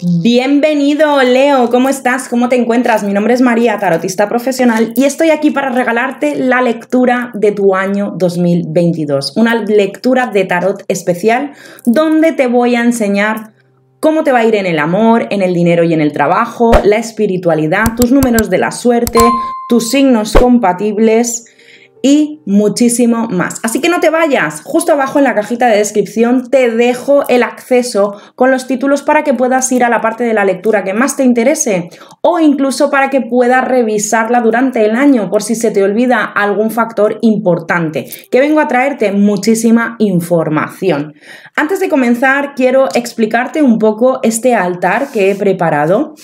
Bienvenido, Leo. ¿Cómo estás? ¿Cómo te encuentras? Mi nombre es María, tarotista profesional, y estoy aquí para regalarte la lectura de tu año 2022. Una lectura de tarot especial donde te voy a enseñar cómo te va a ir en el amor, en el dinero y en el trabajo, la espiritualidad, tus números de la suerte, tus signos compatibles y muchísimo más. Así que no te vayas, justo abajo en la cajita de descripción te dejo el acceso con los títulos para que puedas ir a la parte de la lectura que más te interese o incluso para que puedas revisarla durante el año por si se te olvida algún factor importante, que vengo a traerte muchísima información. Antes de comenzar, quiero explicarte un poco este altar que he preparado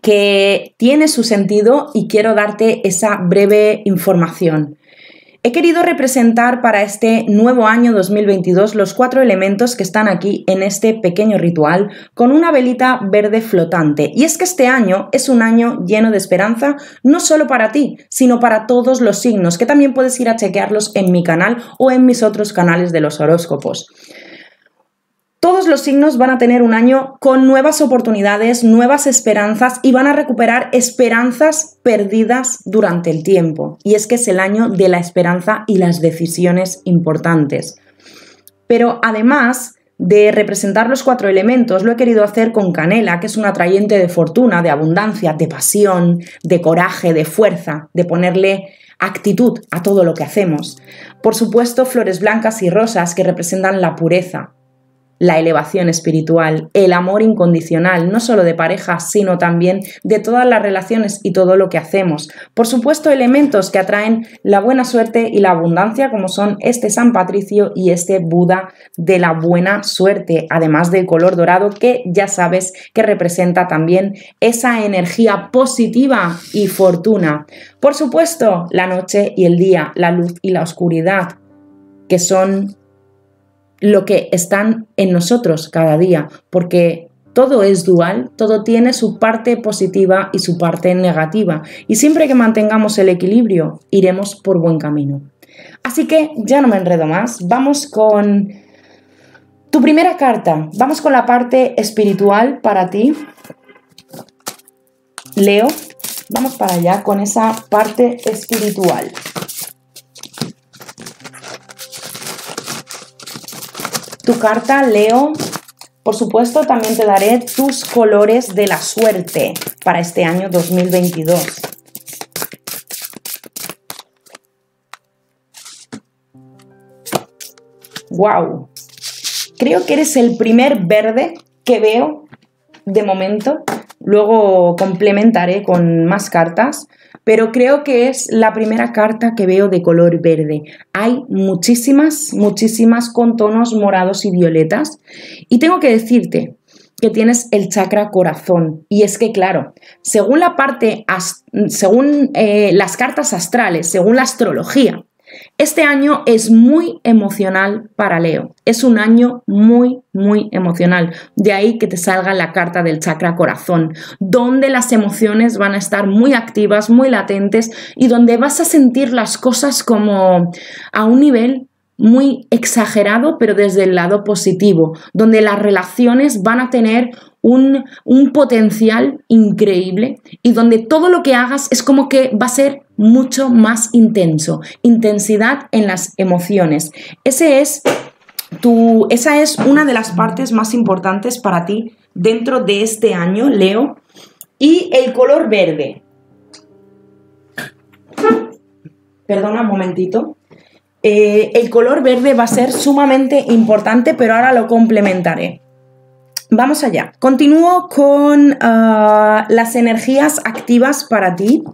que tiene su sentido y quiero darte esa breve información. He querido representar para este nuevo año 2022 los cuatro elementos que están aquí en este pequeño ritual con una velita verde flotante. Y es que este año es un año lleno de esperanza, no solo para ti, sino para todos los signos, que también puedes ir a chequearlos en mi canal o en mis otros canales de los horóscopos. Todos los signos van a tener un año con nuevas oportunidades, nuevas esperanzas y van a recuperar esperanzas perdidas durante el tiempo. Y es que es el año de la esperanza y las decisiones importantes. Pero además de representar los cuatro elementos, lo he querido hacer con canela, que es un atrayente de fortuna, de abundancia, de pasión, de coraje, de fuerza, de ponerle actitud a todo lo que hacemos. Por supuesto, flores blancas y rosas que representan la pureza, la elevación espiritual, el amor incondicional, no solo de pareja, sino también de todas las relaciones y todo lo que hacemos. Por supuesto, elementos que atraen la buena suerte y la abundancia, como son este San Patricio y este Buda de la buena suerte, además del color dorado que ya sabes que representa también esa energía positiva y fortuna. Por supuesto, la noche y el día, la luz y la oscuridad, que son lo que están en nosotros cada día, porque todo es dual, todo tiene su parte positiva y su parte negativa, y siempre que mantengamos el equilibrio, iremos por buen camino. Así que ya no me enredo más, vamos con tu primera carta, vamos con la parte espiritual para ti. Leo, vamos para allá con esa parte espiritual. Tu carta, Leo. Por supuesto, también te daré tus colores de la suerte para este año 2022. ¡Wow! Creo que eres el primer verde que veo de momento. Luego complementaré con más cartas pero creo que es la primera carta que veo de color verde. Hay muchísimas, muchísimas con tonos morados y violetas. Y tengo que decirte que tienes el chakra corazón. Y es que, claro, según la parte, según eh, las cartas astrales, según la astrología, este año es muy emocional para Leo. Es un año muy, muy emocional. De ahí que te salga la carta del chakra corazón, donde las emociones van a estar muy activas, muy latentes y donde vas a sentir las cosas como a un nivel muy exagerado, pero desde el lado positivo, donde las relaciones van a tener un, un, potencial increíble y donde todo lo que hagas es como que va a ser mucho más intenso, intensidad en las emociones. Ese es tu, esa es una de las partes más importantes para ti dentro de este año, Leo. Y el color verde. Perdona un momentito. Eh, el color verde va a ser sumamente importante, pero ahora lo complementaré. Vamos allá. Continúo con ah, las energías activas para ti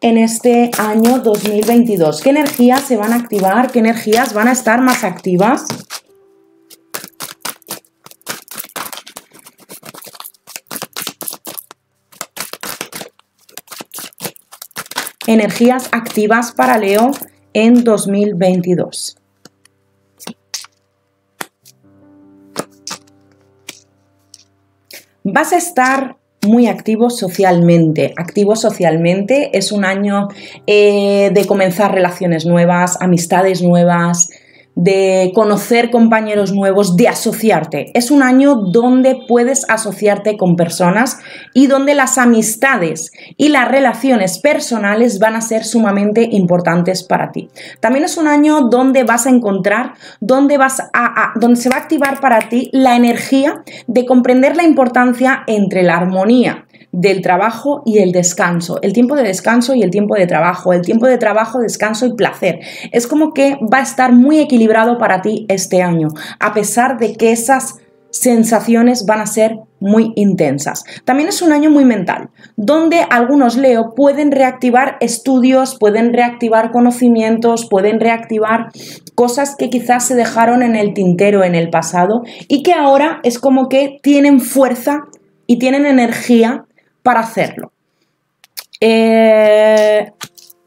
en este año 2022. ¿Qué energías se van a activar? ¿Qué energías van a estar más activas? Energías activas para Leo en 2022. Vas a estar muy activo socialmente. Activo socialmente es un año eh, de comenzar relaciones nuevas, amistades nuevas, de conocer compañeros nuevos, de asociarte. Es un año donde puedes asociarte con personas y donde las amistades y las relaciones personales van a ser sumamente importantes para ti. También es un año donde vas a encontrar, donde, vas a, donde se va a activar para ti la energía de comprender la importancia entre la armonía del trabajo y el descanso, el tiempo de descanso y el tiempo de trabajo, el tiempo de trabajo, descanso y placer. Es como que va a estar muy equilibrado para ti este año, a pesar de que esas sensaciones van a ser muy intensas. También es un año muy mental, donde algunos Leo pueden reactivar estudios, pueden reactivar conocimientos, pueden reactivar cosas que quizás se dejaron en el tintero en el pasado y que ahora es como que tienen fuerza y tienen energía para hacerlo. Eh,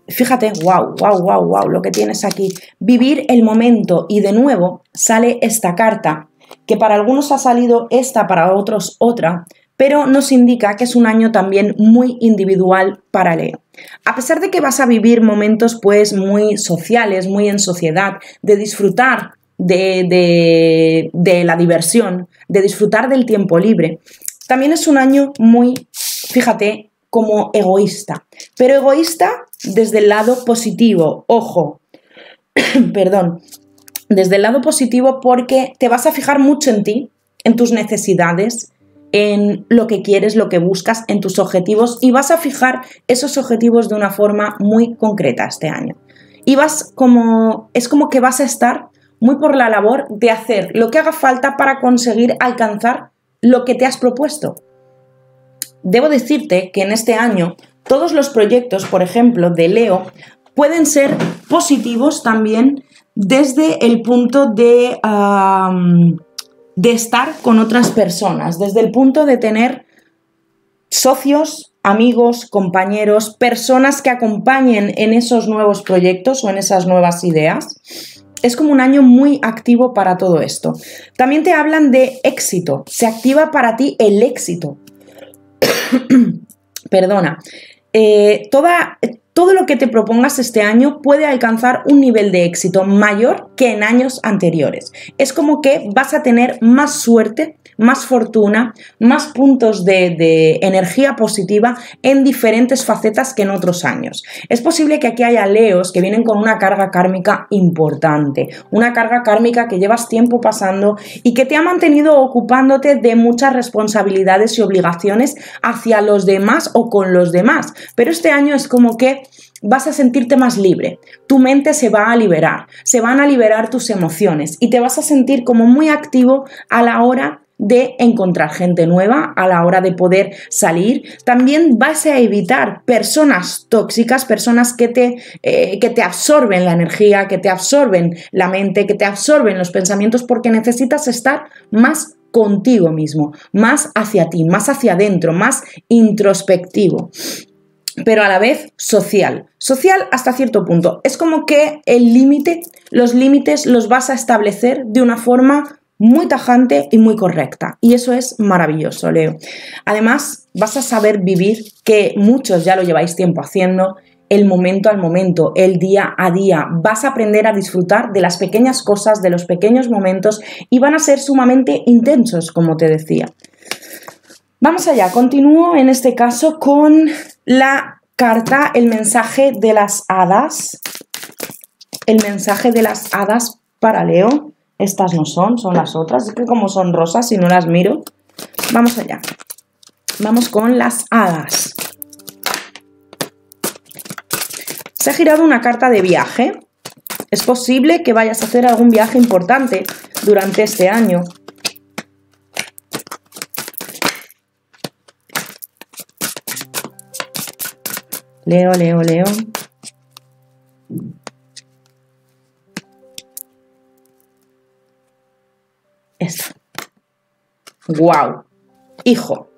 fíjate, wow, wow, wow, wow, lo que tienes aquí. Vivir el momento y de nuevo sale esta carta, que para algunos ha salido esta, para otros otra, pero nos indica que es un año también muy individual para Leo. A pesar de que vas a vivir momentos pues muy sociales, muy en sociedad, de disfrutar de, de la diversión, de disfrutar del tiempo libre, también es un año muy fíjate, como egoísta, pero egoísta desde el lado positivo, ojo, perdón, desde el lado positivo porque te vas a fijar mucho en ti, en tus necesidades, en lo que quieres, lo que buscas, en tus objetivos y vas a fijar esos objetivos de una forma muy concreta este año. Y vas como, es como que vas a estar muy por la labor de hacer lo que haga falta para conseguir alcanzar lo que te has propuesto. Debo decirte que en este año todos los proyectos, por ejemplo, de Leo, pueden ser positivos también desde el punto de, de estar con otras personas, desde el punto de tener socios, amigos, compañeros, personas que acompañen en esos nuevos proyectos o en esas nuevas ideas. Es como un año muy activo para todo esto. También te hablan de éxito. Se activa para ti el éxito. perdona, eh, toda, todo lo que te propongas este año puede alcanzar un nivel de éxito mayor que en años anteriores. Es como que vas a tener más suerte más fortuna, más puntos de, energía positiva en diferentes facetas que en otros años. Es posible que aquí haya leos que vienen con una carga kármica importante, una carga kármica que llevas tiempo pasando y que te ha mantenido ocupándote de muchas responsabilidades y obligaciones hacia los demás o con los demás. Pero este año es como que vas a sentirte más libre, tu mente se va a liberar, se van a liberar tus emociones y te vas a sentir como muy activo a la hora de encontrar gente nueva a la hora de poder salir. También vas a evitar personas tóxicas, personas que te, eh, que te absorben la energía, que te absorben la mente, que te absorben los pensamientos, porque necesitas estar más contigo mismo, más hacia ti, más hacia adentro, más introspectivo pero a la vez social. Social hasta cierto punto. Es como que el límite, los límites los vas a establecer de una forma muy tajante y muy correcta. Y eso es maravilloso, Leo. Además, vas a saber vivir, que muchos ya lo lleváis tiempo haciendo, el momento al momento, el día a día. Vas a aprender a disfrutar de las pequeñas cosas, de los pequeños momentos y van a ser sumamente intensos, como te decía. Vamos allá, continúo en este caso con la carta, el mensaje de las hadas. El mensaje de las hadas para Leo. Estas no son, son las otras. Es que como son rosas, si no las miro. Vamos allá. Vamos con las hadas. Se ha girado una carta de viaje. Es posible que vayas a hacer algún viaje importante durante este año. Leo, leo, leo. Esta. ¡Wow! Hijo.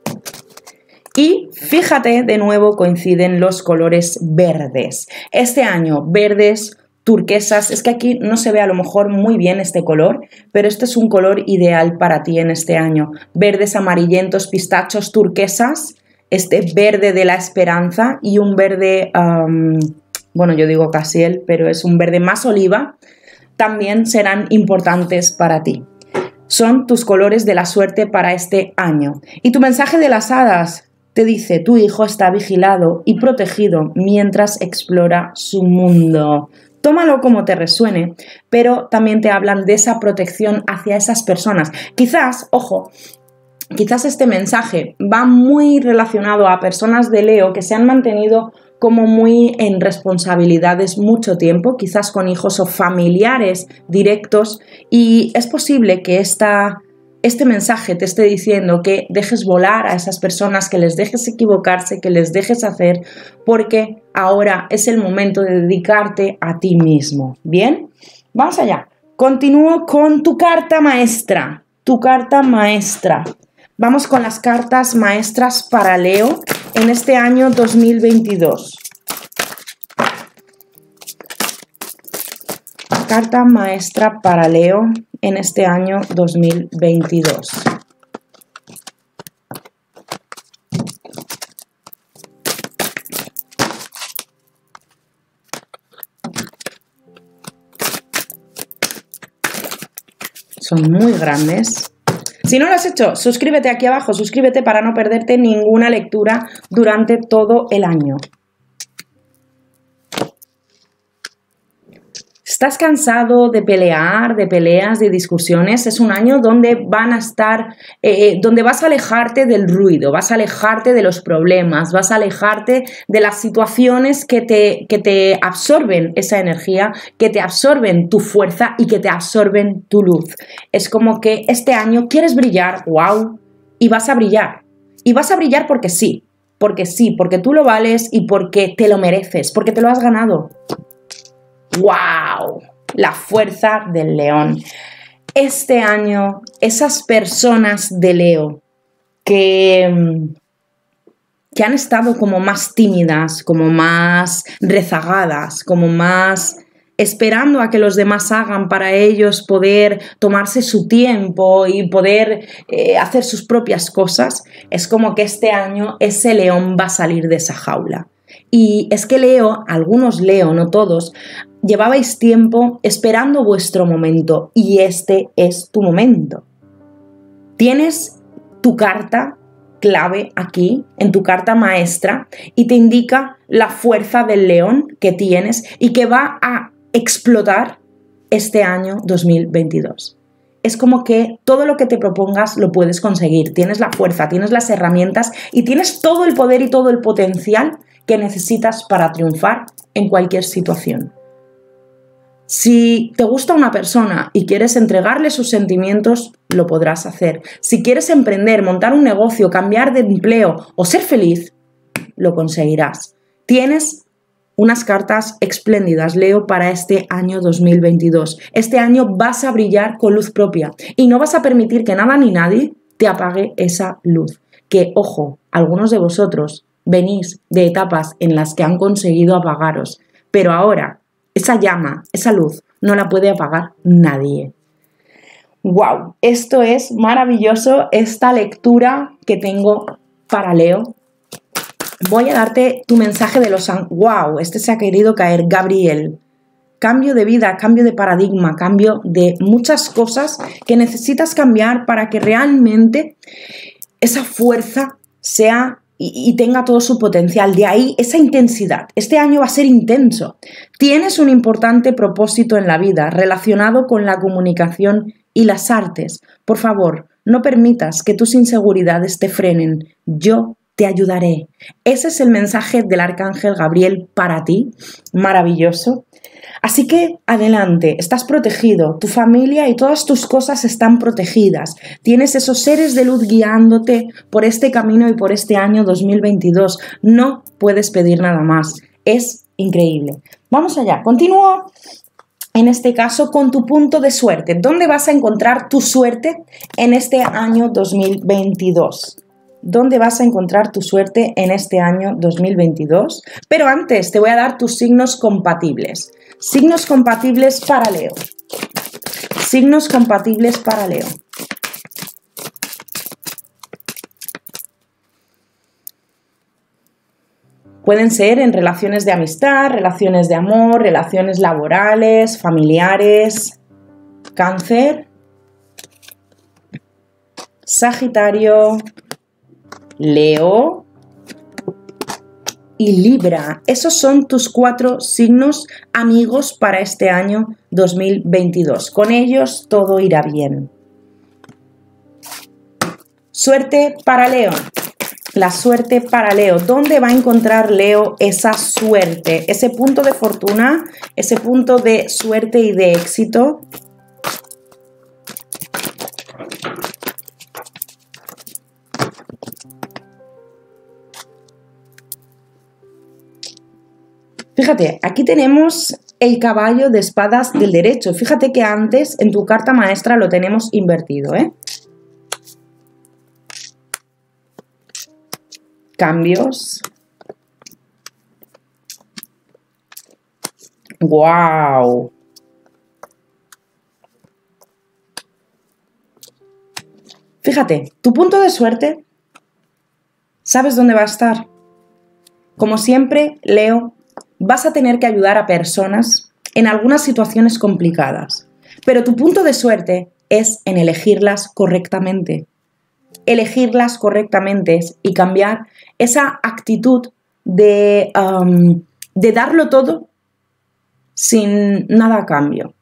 Y fíjate, de nuevo coinciden los colores verdes. Este año, verdes, turquesas, es que aquí no se ve a lo mejor muy bien este color, pero este es un color ideal para ti en este año. Verdes, amarillentos, pistachos, turquesas, este verde de la esperanza y un verde, bueno, yo digo casi él, pero es un verde más oliva, también serán importantes para ti. Son tus colores de la suerte para este año. Y tu mensaje de las hadas te dice, tu hijo está vigilado y protegido mientras explora su mundo. Tómalo como te resuene, pero también te hablan de esa protección hacia esas personas. Quizás, ojo, quizás este mensaje va muy relacionado a personas de Leo que se han mantenido como muy en responsabilidades mucho tiempo, quizás con hijos o familiares directos, y es posible que esta, este mensaje te esté diciendo que dejes volar a esas personas, que les dejes equivocarse, que les dejes hacer, porque ahora es el momento de dedicarte a ti mismo. ¿Bien? Vamos allá. Continúo con tu carta maestra. Tu carta maestra. Vamos con las cartas maestras para Leo en este año 2022. Carta maestra para Leo en este año 2022. Son muy grandes. Si no lo has hecho, suscríbete aquí abajo, suscríbete para no perderte ninguna lectura durante todo el año. ¿Estás cansado de pelear, de peleas, de discusiones? Es un año donde van a estar, eh, donde vas a alejarte del ruido, vas a alejarte de los problemas, vas a alejarte de las situaciones que te, que te absorben esa energía, que te absorben tu fuerza y que te absorben tu luz. Es como que este año quieres brillar, wow, y vas a brillar. Y vas a brillar porque sí, porque sí, porque tú lo vales y porque te lo mereces, porque te lo has ganado. ¡Wow! La fuerza del león. Este año, esas personas de Leo que, mm, que han estado como más tímidas, como más rezagadas, como más esperando a que los demás hagan para ellos poder tomarse su tiempo y poder eh, hacer sus propias cosas, es como que este año ese león va a salir de esa jaula. Y es que Leo, algunos Leo, no todos, llevabais tiempo esperando vuestro momento y este es tu momento. Tienes tu carta clave aquí, en tu carta maestra, y te indica la fuerza del león que tienes y que va a explotar este año 2022. Es como que todo lo que te propongas lo puedes conseguir. Tienes la fuerza, tienes las herramientas y tienes todo el poder y todo el potencial que necesitas para triunfar en cualquier situación. Si te gusta una persona y quieres entregarle sus sentimientos, lo podrás hacer. Si quieres emprender, montar un negocio, cambiar de empleo o ser feliz, lo conseguirás. Tienes unas cartas espléndidas, Leo, para este año 2022. Este año vas a brillar con luz propia y no vas a permitir que nada ni nadie te apague esa luz. Que, ojo, algunos de vosotros venís de etapas en las que han conseguido apagaros, pero ahora esa llama, esa luz, no la puede apagar nadie. ¡Wow! Esto es maravilloso, esta lectura que tengo para Leo. Voy a darte tu mensaje de los... ¡Wow! Este se ha querido caer, Gabriel. Cambio de vida, cambio de paradigma, cambio de muchas cosas que necesitas cambiar para que realmente esa fuerza sea y, tenga todo su potencial. De ahí esa intensidad. Este año va a ser intenso. Tienes un importante propósito en la vida relacionado con la comunicación y las artes. Por favor, no permitas que tus inseguridades te frenen. Yo te ayudaré. Ese es el mensaje del arcángel Gabriel para ti. Maravilloso. Así que adelante, estás protegido, tu familia y todas tus cosas están protegidas. Tienes esos seres de luz guiándote por este camino y por este año 2022. No puedes pedir nada más. Es increíble. Vamos allá. Continúo en este caso con tu punto de suerte. ¿Dónde vas a encontrar tu suerte en este año 2022? ¿Dónde vas a encontrar tu suerte en este año 2022? Pero antes te voy a dar tus signos compatibles. Signos compatibles para Leo. Signos compatibles para Leo. Pueden ser en relaciones de amistad, relaciones de amor, relaciones laborales, familiares. Cáncer. Sagitario. Leo y Libra. Esos son tus cuatro signos amigos para este año 2022. Con ellos todo irá bien. Suerte para Leo. La suerte para Leo. ¿Dónde va a encontrar Leo esa suerte? Ese punto de fortuna, ese punto de suerte y de éxito Fíjate, aquí tenemos el caballo de espadas del derecho. Fíjate que antes en tu carta maestra lo tenemos invertido, ¿eh? Cambios. ¡Wow! Fíjate, tu punto de suerte, ¿sabes dónde va a estar? Como siempre, Leo, vas a tener que ayudar a personas en algunas situaciones complicadas, pero tu punto de suerte es en elegirlas correctamente. Elegirlas correctamente y cambiar esa actitud de, de darlo todo sin nada a cambio.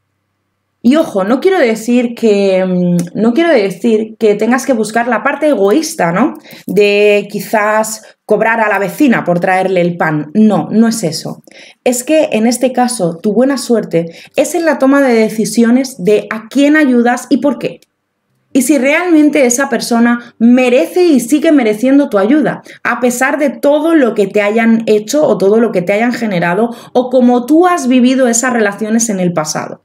Y ojo, no quiero decir que mm, no quiero decir que tengas que buscar la parte egoísta, ¿no? De quizás cobrar a la vecina por traerle el pan. No, no es eso. Es que en este caso tu buena suerte es en la toma de decisiones de a quién ayudas y por qué. Y si realmente esa persona merece y sigue mereciendo tu ayuda, a pesar de todo lo que te hayan hecho o todo lo que te hayan generado o como tú has vivido esas relaciones en el pasado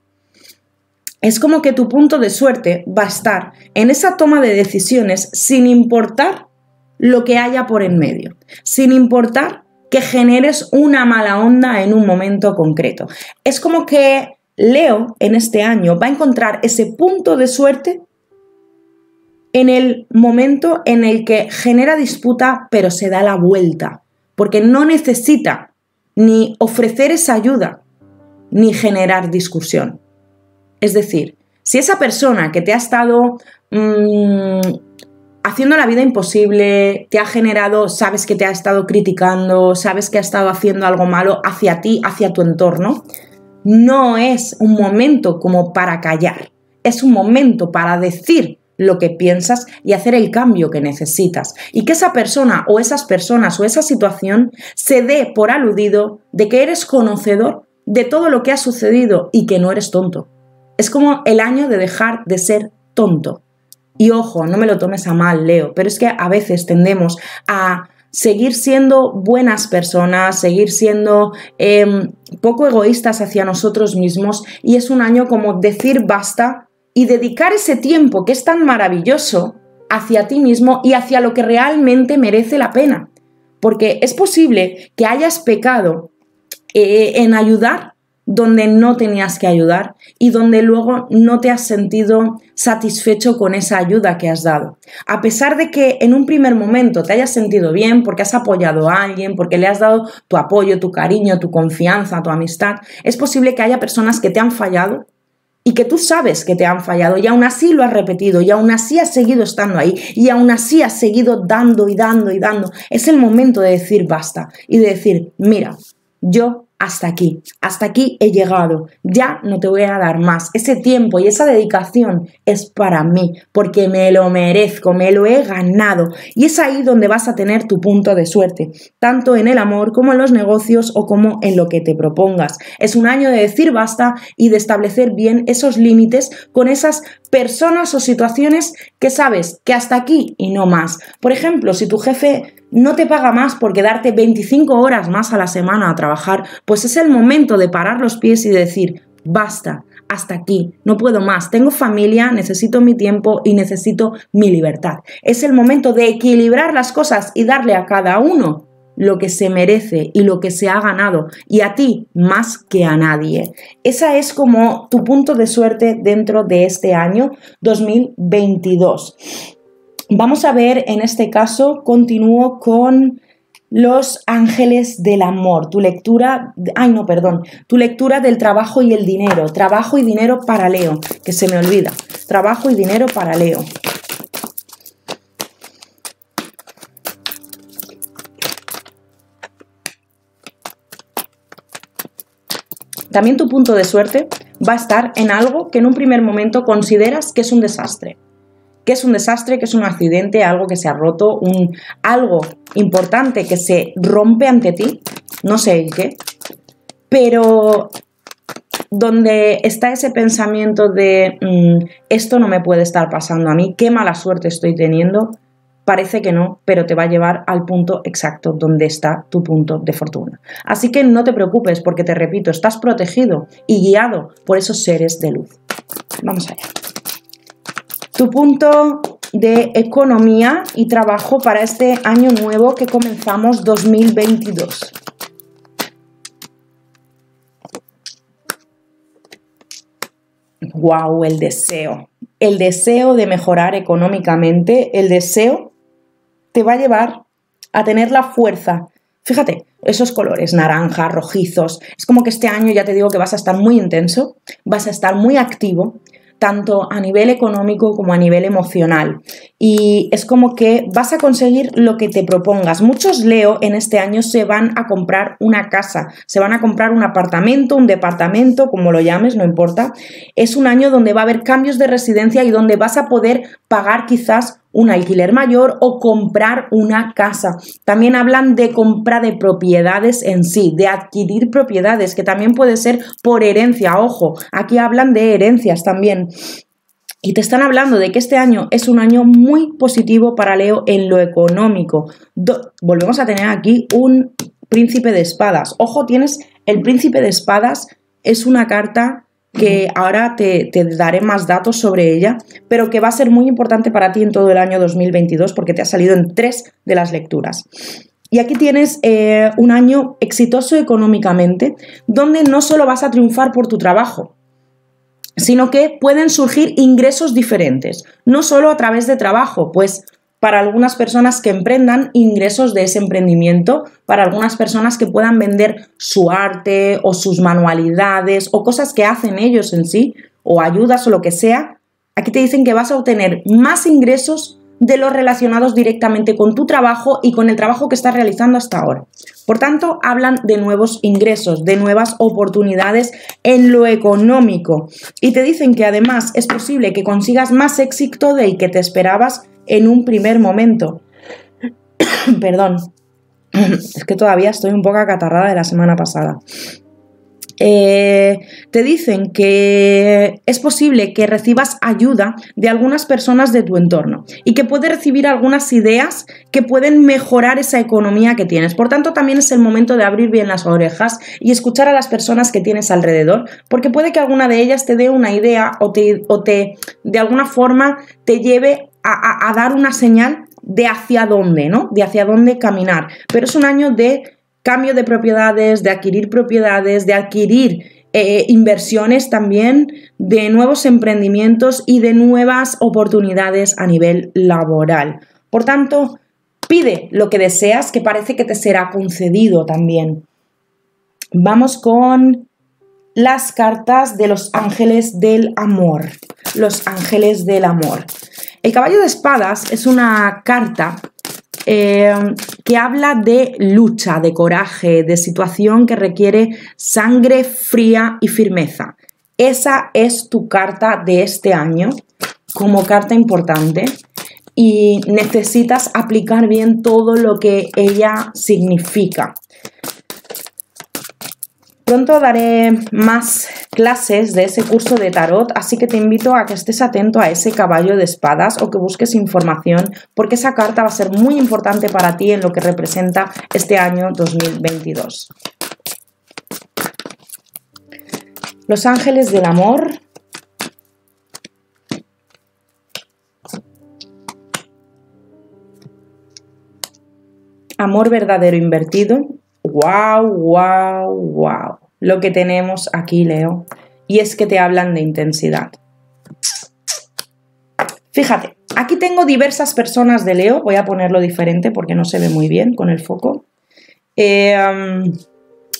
es como que tu punto de suerte va a estar en esa toma de decisiones sin importar lo que haya por en medio, sin importar que generes una mala onda en un momento concreto. Es como que Leo en este año va a encontrar ese punto de suerte en el momento en el que genera disputa pero se da la vuelta, porque no necesita ni ofrecer esa ayuda ni generar discusión. Es decir, si esa persona que te ha estado mm, haciendo la vida imposible, te ha generado, sabes que te ha estado criticando, sabes que ha estado haciendo algo malo hacia ti, hacia tu entorno, no es un momento como para callar, es un momento para decir lo que piensas y hacer el cambio que necesitas. Y que esa persona o esas personas o esa situación se dé por aludido de que eres conocedor de todo lo que ha sucedido y que no eres tonto. Es como el año de dejar de ser tonto. Y ojo, no me lo tomes a mal, Leo, pero es que a veces tendemos a seguir siendo buenas personas, seguir siendo em, poco egoístas hacia nosotros mismos y es un año como decir basta y dedicar ese tiempo que es tan maravilloso hacia ti mismo y hacia lo que realmente merece la pena. Porque es posible que hayas pecado eh, en ayudar donde no tenías que ayudar y donde luego no te has sentido satisfecho con esa ayuda que has dado. A pesar de que en un primer momento te hayas sentido bien porque has apoyado a alguien, porque le has dado tu apoyo, tu cariño, tu confianza, tu amistad, es posible que haya personas que te han fallado y que tú sabes que te han fallado y aún así lo has repetido y aún así has seguido estando ahí y aún así has seguido dando y dando y dando. Es el momento de decir basta y de decir, mira, yo hasta aquí, hasta aquí he llegado, ya no te voy a dar más. Ese tiempo y esa dedicación es para mí, porque me lo merezco, me lo he ganado. Y es ahí donde vas a tener tu punto de suerte, tanto en el amor como en los negocios o como en lo que te propongas. Es un año de decir basta y de establecer bien esos límites con esas personas o situaciones que sabes que hasta aquí y no más. Por ejemplo, si tu jefe no te paga más por quedarte 25 horas más a la semana a trabajar, pues es el momento de parar los pies y decir, basta, hasta aquí, no puedo más, tengo familia, necesito mi tiempo y necesito mi libertad. Es el momento de equilibrar las cosas y darle a cada uno lo que se merece y lo que se ha ganado y a ti más que a nadie. Esa es como tu punto de suerte dentro de este año 2022. Vamos a ver, en este caso, continúo con Los ángeles del amor, tu lectura, ay no, perdón, tu lectura del trabajo y el dinero, trabajo y dinero para Leo, que se me olvida, trabajo y dinero para Leo. También tu punto de suerte va a estar en algo que en un primer momento consideras que es un desastre. Que es un desastre, que es un accidente, algo que se ha roto, un, algo importante que se rompe ante ti, no sé el qué, pero donde está ese pensamiento de mm, esto no me puede estar pasando a mí, qué mala suerte estoy teniendo, Parece que no, pero te va a llevar al punto exacto donde está tu punto de fortuna. Así que no te preocupes porque te repito, estás protegido y guiado por esos seres de luz. Vamos allá. Tu punto de economía y trabajo para este año nuevo que comenzamos 2022. Wow, el deseo. El deseo de mejorar económicamente, el deseo te va a llevar a tener la fuerza. Fíjate, esos colores naranja, rojizos, es como que este año ya te digo que vas a estar muy intenso, vas a estar muy activo, tanto a nivel económico como a nivel emocional. Y es como que vas a conseguir lo que te propongas. Muchos Leo en este año se van a comprar una casa, se van a comprar un apartamento, un departamento, como lo llames, no importa. Es un año donde va a haber cambios de residencia y donde vas a poder pagar quizás un alquiler mayor o comprar una casa. También hablan de compra de propiedades en sí, de adquirir propiedades, que también puede ser por herencia. Ojo, aquí hablan de herencias también. Y te están hablando de que este año es un año muy positivo para Leo en lo económico. volvemos a tener aquí un príncipe de espadas. Ojo, tienes el príncipe de espadas, es una carta que ahora te, daré más datos sobre ella, pero que va a ser muy importante para ti en todo el año 2022 porque te ha salido en tres de las lecturas. Y aquí tienes eh, un año exitoso económicamente, donde no solo vas a triunfar por tu trabajo, sino que pueden surgir ingresos diferentes, no solo a través de trabajo, pues para algunas personas que emprendan ingresos de ese emprendimiento, para algunas personas que puedan vender su arte o sus manualidades o cosas que hacen ellos en sí, o ayudas o lo que sea, aquí te dicen que vas a obtener más ingresos de los relacionados directamente con tu trabajo y con el trabajo que estás realizando hasta ahora. Por tanto, hablan de nuevos ingresos, de nuevas oportunidades en lo económico y te dicen que además es posible que consigas más éxito del que te esperabas en un primer momento. Perdón, es que todavía estoy un poco acatarrada de la semana pasada. Eh, te dicen que es posible que recibas ayuda de algunas personas de tu entorno y que puedes recibir algunas ideas que pueden mejorar esa economía que tienes. Por tanto, también es el momento de abrir bien las orejas y escuchar a las personas que tienes alrededor, porque puede que alguna de ellas te dé una idea o te, o te de alguna forma te lleve a, dar una señal de hacia dónde, ¿no? De hacia dónde caminar. Pero es un año de cambio de propiedades, de adquirir propiedades, de adquirir eh, inversiones también, de nuevos emprendimientos y de nuevas oportunidades a nivel laboral. Por tanto, pide lo que deseas, que parece que te será concedido también. Vamos con las cartas de los ángeles del amor. Los ángeles del amor. El caballo de espadas es una carta eh, que habla de lucha, de coraje, de situación que requiere sangre fría y firmeza. Esa es tu carta de este año como carta importante y necesitas aplicar bien todo lo que ella significa. Pronto daré más clases de ese curso de tarot, así que te invito a que estés atento a ese caballo de espadas o que busques información, porque esa carta va a ser muy importante para ti en lo que representa este año 2022. Los ángeles del amor. Amor verdadero invertido. ¡Wow, wow, wow! Lo que tenemos aquí, Leo, y es que te hablan de intensidad. Fíjate, aquí tengo diversas personas de Leo, voy a ponerlo diferente porque no se ve muy bien con el foco. eh,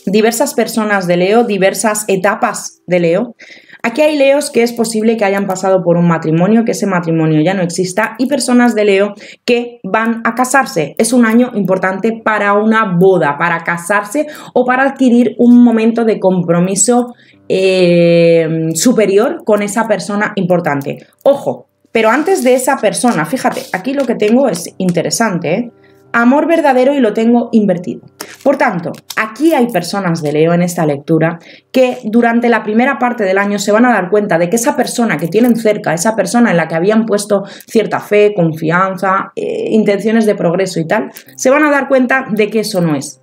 diversas personas de Leo, diversas etapas de Leo. Aquí hay Leos que es posible que hayan pasado por un matrimonio, que ese matrimonio ya no exista, y personas de Leo que van a casarse. Es un año importante para una boda, para casarse o para adquirir un momento de compromiso eh, superior con esa persona importante. Ojo, pero antes de esa persona, fíjate, aquí lo que tengo es interesante, ¿eh? Amor verdadero y lo tengo invertido. Por tanto, aquí hay personas de Leo en esta lectura que durante la primera parte del año se van a dar cuenta de que esa persona que tienen cerca, esa persona en la que habían puesto cierta fe, confianza, eh, intenciones de progreso y tal, se van a dar cuenta de que eso no es.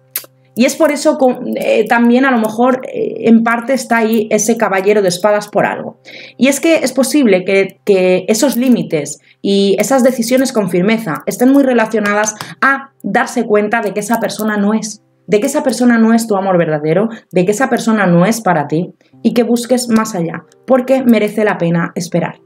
Y es por eso eh, también a lo mejor eh, en parte está ahí ese caballero de espadas por algo. Y es que es posible que esos límites y esas decisiones con firmeza estén muy relacionadas a darse cuenta de que esa persona no es, de que esa persona no es tu amor verdadero, de que esa persona no es para ti y que busques más allá, porque merece la pena esperar.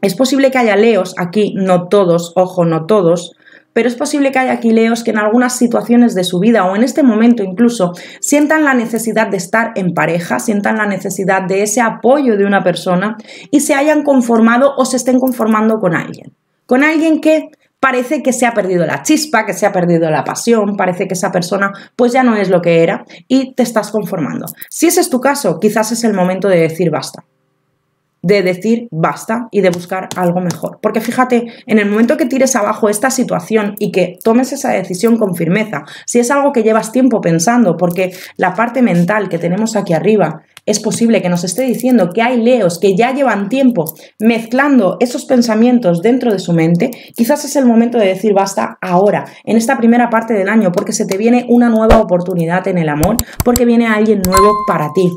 Es posible que haya leos aquí, no todos, ojo, no todos, pero es posible que haya aquileos que en algunas situaciones de su vida o en este momento incluso sientan la necesidad de estar en pareja, sientan la necesidad de ese apoyo de una persona y se hayan conformado o se estén conformando con alguien. Con alguien que parece que se ha perdido la chispa, que se ha perdido la pasión, parece que esa persona pues ya no es lo que era y te estás conformando. Si ese es tu caso, quizás es el momento de decir basta de decir basta y de buscar algo mejor. Porque fíjate, en el momento que tires abajo esta situación y que tomes esa decisión con firmeza, si es algo que llevas tiempo pensando, porque la parte mental que tenemos aquí arriba es posible que nos esté diciendo que hay leos que ya llevan tiempo mezclando esos pensamientos dentro de su mente, quizás es el momento de decir basta ahora, en esta primera parte del año, porque se te viene una nueva oportunidad en el amor, porque viene alguien nuevo para ti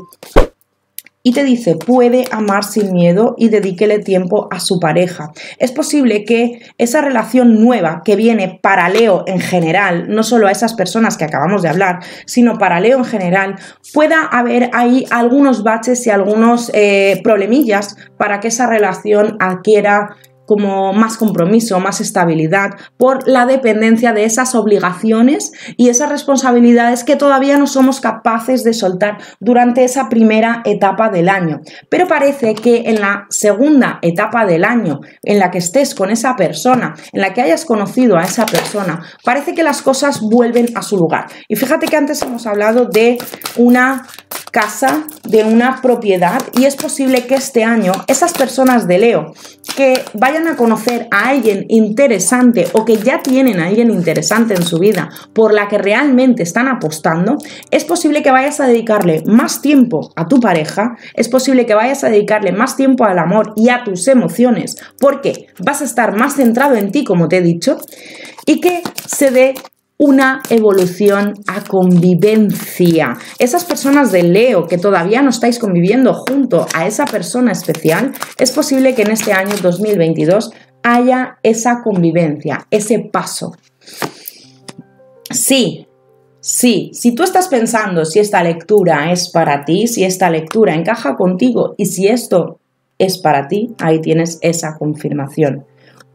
y te dice puede amar sin miedo y dedíquele tiempo a su pareja. Es posible que esa relación nueva que viene para Leo en general, no solo a esas personas que acabamos de hablar, sino para Leo en general, pueda haber ahí algunos baches y algunos eh, problemillas para que esa relación adquiera como más compromiso, más estabilidad, por la dependencia de esas obligaciones y esas responsabilidades que todavía no somos capaces de soltar durante esa primera etapa del año. Pero parece que en la segunda etapa del año, en la que estés con esa persona, en la que hayas conocido a esa persona, parece que las cosas vuelven a su lugar. Y fíjate que antes hemos hablado de una casa, de una propiedad y es posible que este año esas personas de Leo que vayan a conocer a alguien interesante o que ya tienen a alguien interesante en su vida por la que realmente están apostando, es posible que vayas a dedicarle más tiempo a tu pareja, es posible que vayas a dedicarle más tiempo al amor y a tus emociones, porque vas a estar más centrado en ti, como te he dicho, y que se dé una evolución a convivencia. Esas personas de Leo que todavía no estáis conviviendo junto a esa persona especial, es posible que en este año 2022 haya esa convivencia, ese paso. Sí, sí, si tú estás pensando si esta lectura es para ti, si esta lectura encaja contigo y si esto es para ti, ahí tienes esa confirmación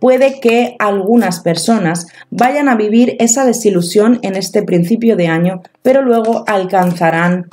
puede que algunas personas vayan a vivir esa desilusión en este principio de año, pero luego alcanzarán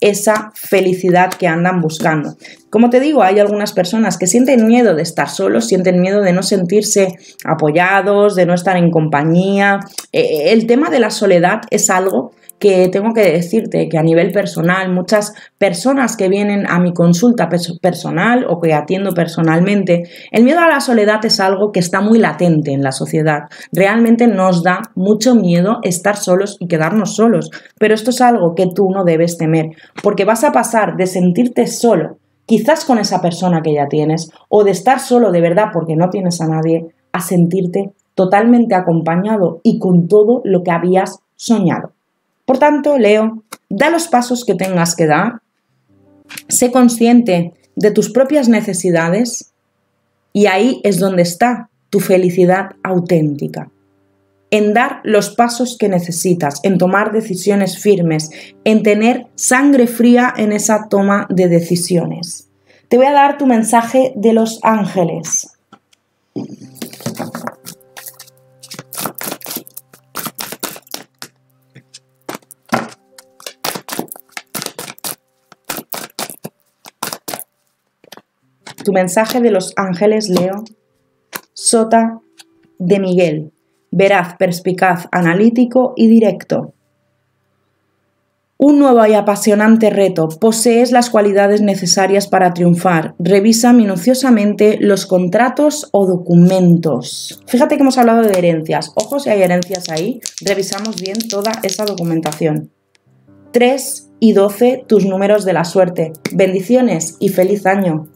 esa felicidad que andan buscando. Como te digo, hay algunas personas que sienten miedo de estar solos, sienten miedo de no sentirse apoyados, de no estar en compañía. Eh, el tema de la soledad es algo que tengo que decirte que a nivel personal, muchas personas que vienen a mi consulta personal o que atiendo personalmente, el miedo a la soledad es algo que está muy latente en la sociedad. Realmente nos da mucho miedo estar solos y quedarnos solos, pero esto es algo que tú no debes temer, porque vas a pasar de sentirte solo, quizás con esa persona que ya tienes, o de estar solo de verdad porque no tienes a nadie, a sentirte totalmente acompañado y con todo lo que habías soñado. Por tanto, Leo, da los pasos que tengas que dar, sé consciente de tus propias necesidades y ahí es donde está tu felicidad auténtica. En dar los pasos que necesitas, en tomar decisiones firmes, en tener sangre fría en esa toma de decisiones. Te voy a dar tu mensaje de los ángeles. Tu mensaje de los ángeles, Leo. Sota de Miguel. Veraz, perspicaz, analítico y directo. Un nuevo y apasionante reto. Posees las cualidades necesarias para triunfar. Revisa minuciosamente los contratos o documentos. Fíjate que hemos hablado de herencias. Ojo si hay herencias ahí. Revisamos bien toda esa documentación. 3 y 12 tus números de la suerte. Bendiciones y feliz año.